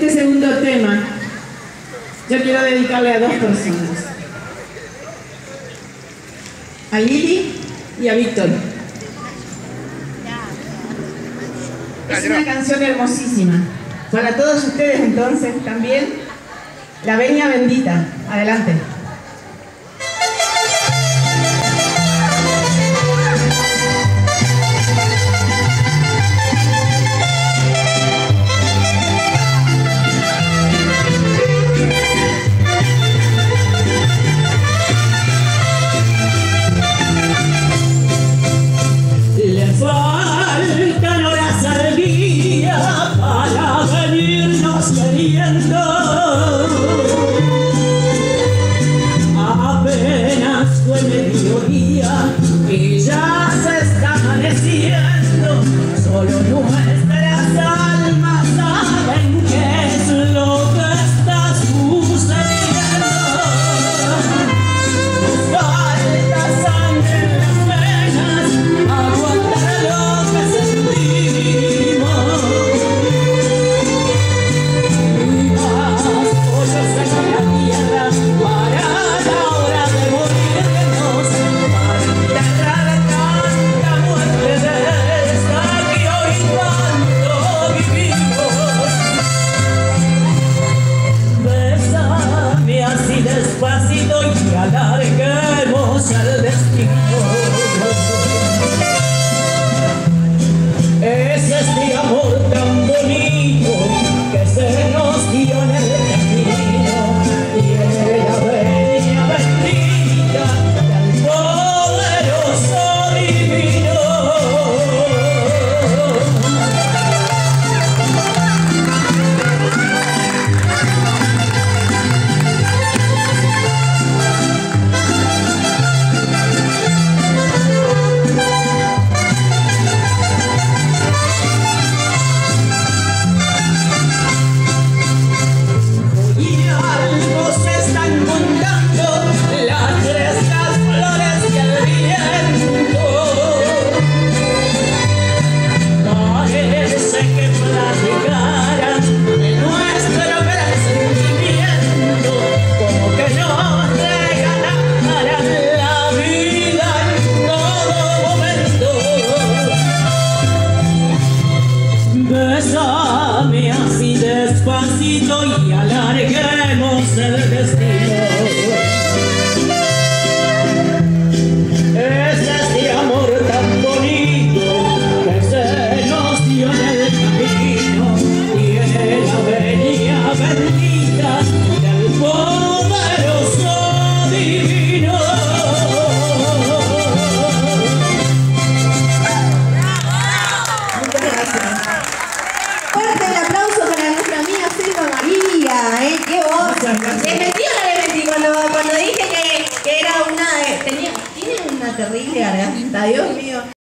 Este segundo tema yo quiero dedicarle a dos personas. A Lili y a Víctor. Es una canción hermosísima. Para todos ustedes entonces también, La Veña Bendita. Adelante. apenas fue mediodía y ya parásito y alarga Bésame así despacito y alarguemos el. Le mentí o no le mentí cuando, cuando dije que, que era una. Tenía, tiene una terrible garganta, Dios mío.